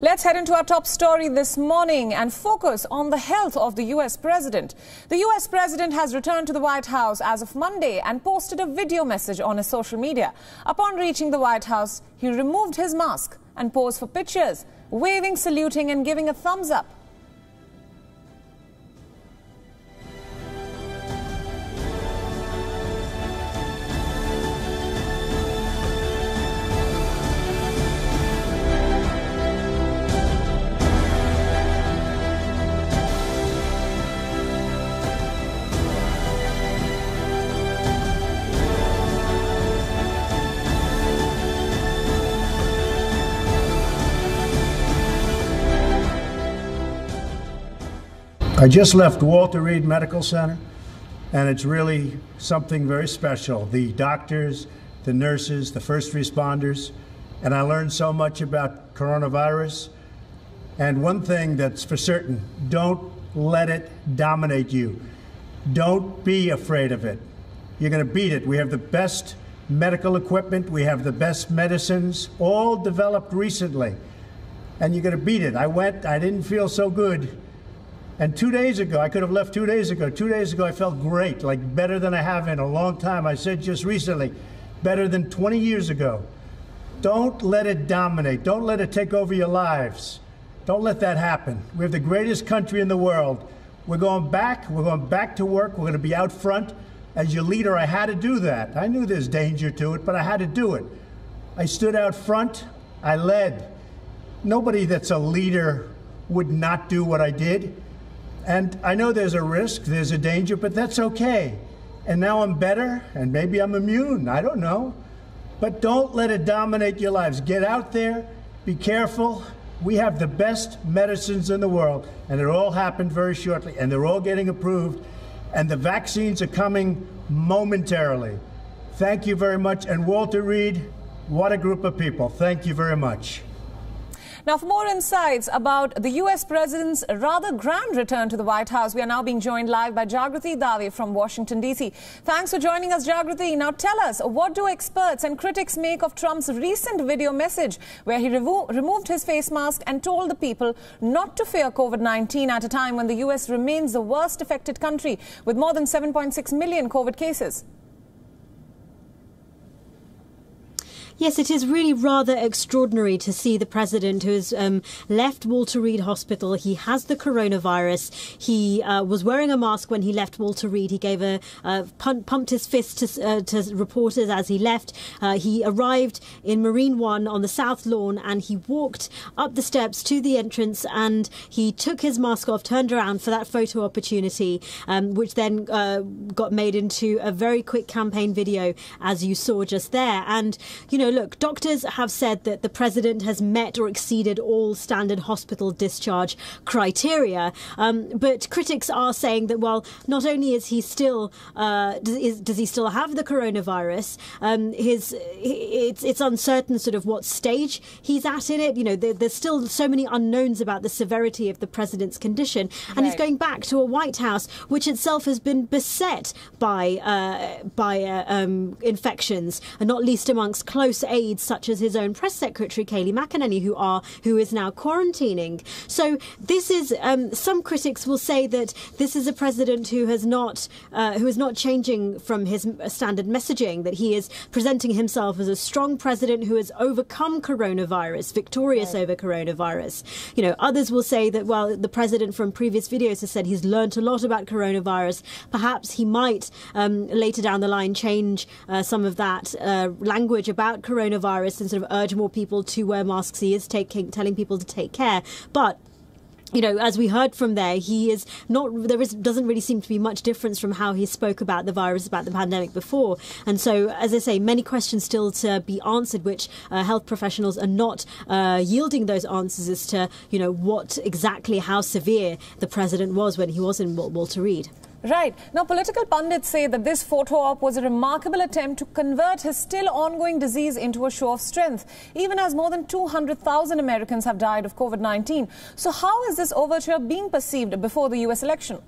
Let's head into our top story this morning and focus on the health of the U.S. president. The U.S. president has returned to the White House as of Monday and posted a video message on his social media. Upon reaching the White House, he removed his mask and posed for pictures, waving, saluting, and giving a thumbs up. I just left Walter Reed Medical Center, and it's really something very special. The doctors, the nurses, the first responders, and I learned so much about coronavirus. And one thing that's for certain don't let it dominate you. Don't be afraid of it. You're going to beat it. We have the best medical equipment, we have the best medicines, all developed recently. And you're going to beat it. I went, I didn't feel so good and two days ago, I could have left two days ago. Two days ago, I felt great, like better than I have in a long time. I said just recently, better than 20 years ago. Don't let it dominate. Don't let it take over your lives. Don't let that happen. We have the greatest country in the world. We're going back. We're going back to work. We're going to be out front. As your leader, I had to do that. I knew there's danger to it, but I had to do it. I stood out front. I led. Nobody that's a leader would not do what I did. And I know there's a risk, there's a danger, but that's okay. And now I'm better, and maybe I'm immune. I don't know. But don't let it dominate your lives. Get out there, be careful. We have the best medicines in the world, and it all happened very shortly, and they're all getting approved, and the vaccines are coming momentarily. Thank you very much. And Walter Reed, what a group of people. Thank you very much. Now, for more insights about the U.S. president's rather grand return to the White House, we are now being joined live by Jagriti Dave from Washington, D.C. Thanks for joining us, Jagriti. Now, tell us, what do experts and critics make of Trump's recent video message where he removed his face mask and told the people not to fear COVID-19 at a time when the U.S. remains the worst affected country with more than 7.6 million COVID cases? Yes, it is really rather extraordinary to see the president who has um, left Walter Reed Hospital. He has the coronavirus. He uh, was wearing a mask when he left Walter Reed. He gave a uh, pumped his fist to, uh, to reporters as he left. Uh, he arrived in Marine One on the south lawn and he walked up the steps to the entrance and he took his mask off, turned around for that photo opportunity, um, which then uh, got made into a very quick campaign video, as you saw just there. And you know look, doctors have said that the president has met or exceeded all standard hospital discharge criteria. Um, but critics are saying that, well, not only is he still, uh, does, is, does, he still have the coronavirus, um, his, it's, it's uncertain sort of what stage he's at in it. You know, there, there's still so many unknowns about the severity of the president's condition. And right. he's going back to a White House, which itself has been beset by, uh, by uh, um, infections, and not least amongst close close aides such as his own press secretary Kayleigh McEnany, who are who is now quarantining. So this is um, some critics will say that this is a president who has not uh, who is not changing from his standard messaging. That he is presenting himself as a strong president who has overcome coronavirus, victorious right. over coronavirus. You know, others will say that well, the president from previous videos has said he's learned a lot about coronavirus. Perhaps he might um, later down the line change uh, some of that uh, language about coronavirus and sort of urge more people to wear masks. He is taking telling people to take care, but you know, as we heard from there, he is not, there is, doesn't really seem to be much difference from how he spoke about the virus, about the pandemic before. And so, as I say, many questions still to be answered, which uh, health professionals are not uh, yielding those answers as to, you know, what exactly, how severe the president was when he was in Walter Reed. Right. Now, political pundits say that this photo op was a remarkable attempt to convert his still ongoing disease into a show of strength, even as more than 200,000 Americans have died of COVID 19. So, how is this overture being perceived before the U.S. election?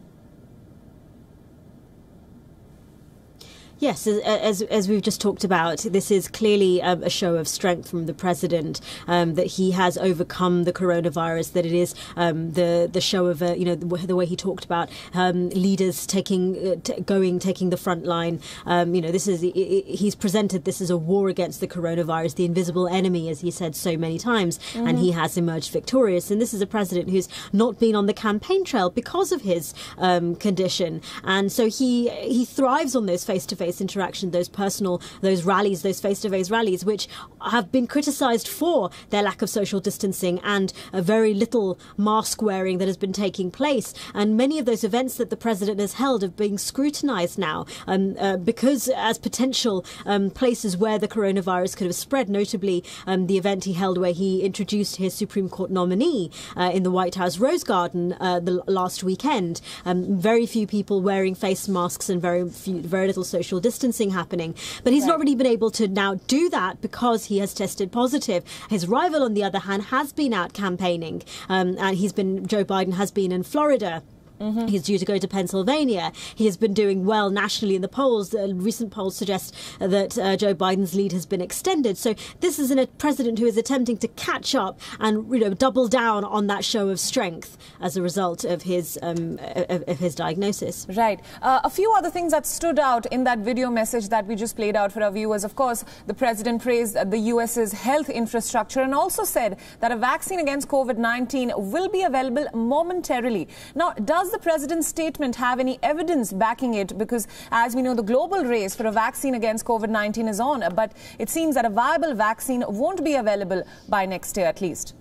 Yes, as, as we've just talked about, this is clearly um, a show of strength from the president um, that he has overcome the coronavirus. That it is um, the the show of uh, you know the, the, way he talked about um, leaders taking uh, t- going taking the front line. Um, you know, this is he's presented this as a war against the coronavirus, the invisible enemy, as he said so many times, mm-hmm. and he has emerged victorious. And this is a president who's not been on the campaign trail because of his um, condition, and so he he thrives on those face to face face interaction, those personal, those rallies, those face to face rallies, which have been criticised for their lack of social distancing and a very little mask wearing that has been taking place. And many of those events that the president has held are being scrutinised now um, uh, because as potential um, places where the coronavirus could have spread, notably um, the event he held where he introduced his Supreme Court nominee uh, in the White House Rose Garden uh, the last weekend. Um, very few people wearing face masks and very few, very little social distancing happening. But he's right. not really been able to now do that because he has tested positive. His rival, on the other hand, has been out campaigning, um, and he's been Joe Biden has been in Florida. Mm-hmm. He's due to go to Pennsylvania. He has been doing well nationally in the polls. Uh, recent polls suggest that uh, Joe Biden's lead has been extended. So this is a president who is attempting to catch up and you know double down on that show of strength as a result of his um, of, of, his diagnosis. Right. Uh, a few other things that stood out in that video message that we just played out for our viewers. Of course, the president praised the U.S.'s health infrastructure and also said that a vaccine against COVID-19 will be available momentarily. Now, does the president's statement have any evidence backing it? Because, as we know, the global race for a vaccine against COVID 19 is on, but it seems that a viable vaccine won't be available by next year at least.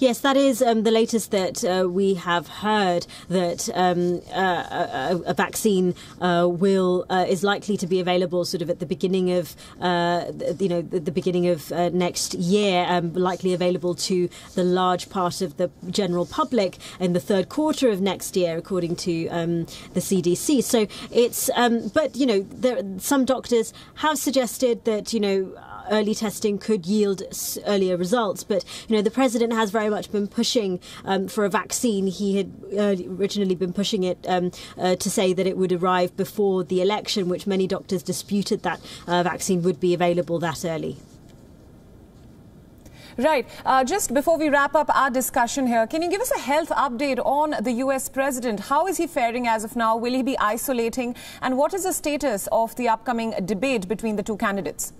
Yes, that is um, the latest that uh, we have heard that um, uh, a, a, vaccine uh, will uh, is likely to be available sort of at the beginning of uh, you know the, beginning of uh, next year, um, likely available to the large part of the general public in the third quarter of next year, according to um, the CDC. So it's um, but you know there, some doctors have suggested that you know early testing could yield earlier results. But you know, the president has very much been pushing um, for a vaccine. He had uh, originally been pushing it um, uh, to say that it would arrive before the election, which many doctors disputed that uh, vaccine would be available that early. Right. Uh, just before we wrap up our discussion here, can you give us a health update on the U.S. president? How is he faring as of now? Will he be isolating? And what is the status of the upcoming debate between the two candidates?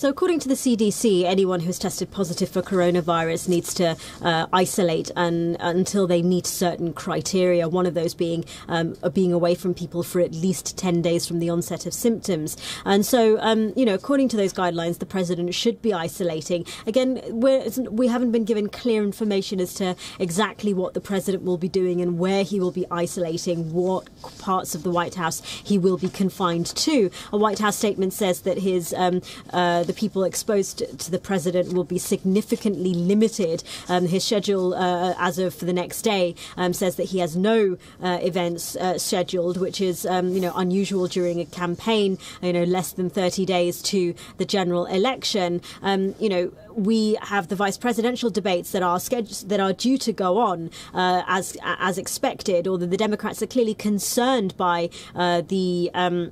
So, according to the CDC, anyone who's tested positive for coronavirus needs to uh, isolate and, until they meet certain criteria. One of those being um, being away from people for at least ten days from the onset of symptoms. And so, um, you know, according to those guidelines, the president should be isolating. Again, we're, we haven't been given clear information as to exactly what the president will be doing and where he will be isolating, what parts of the White House he will be confined to. A White House statement says that his um, uh, the people exposed to the president will be significantly limited. Um, his schedule, uh, as of for the next day, um, says that he has no uh, events uh, scheduled, which is um, you know unusual during a campaign. You know, less than 30 days to the general election. Um, you know, we have the vice presidential debates that are scheduled, that are due to go on uh, as as expected. Although the Democrats are clearly concerned by uh, the um,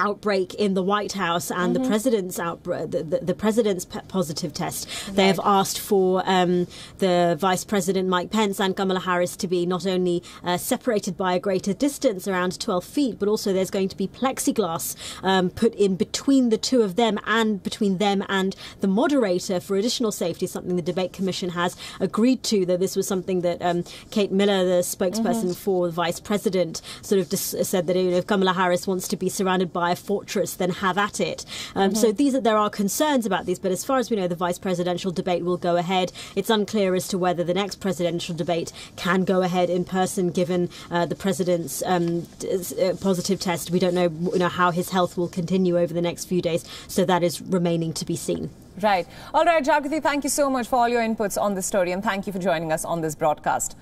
outbreak in the White House and mm-hmm. the president's outbreak, the, the, the, president's positive test. Right. They have asked for um, the Vice President Mike Pence and Kamala Harris to be not only uh, separated by a greater distance, around 12 feet, but also there's going to be plexiglass um, put in between the two of them and between them and the moderator for additional safety. Something the debate commission has agreed to. That this was something that um, Kate Miller, the spokesperson mm-hmm. for the Vice President, sort of dis- said that you know, if Kamala Harris wants to be surrounded by by a fortress, then have at it. Um, mm-hmm. So these are, there are concerns about these, but as far as we know, the vice presidential debate will go ahead. It's unclear as to whether the next presidential debate can go ahead in person, given uh, the president's um, uh, positive test. We don't know, you know how his health will continue over the next few days, so that is remaining to be seen. Right. All right, Jagriti, thank you so much for all your inputs on this story, and thank you for joining us on this broadcast.